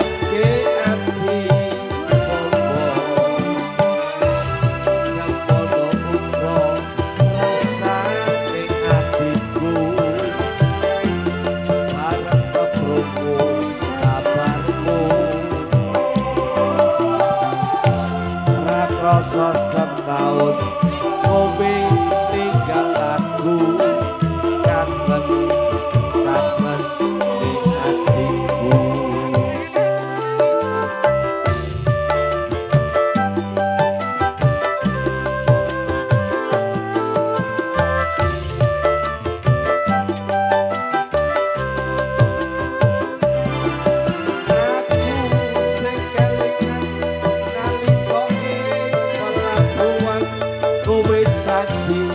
Yeah. Kowe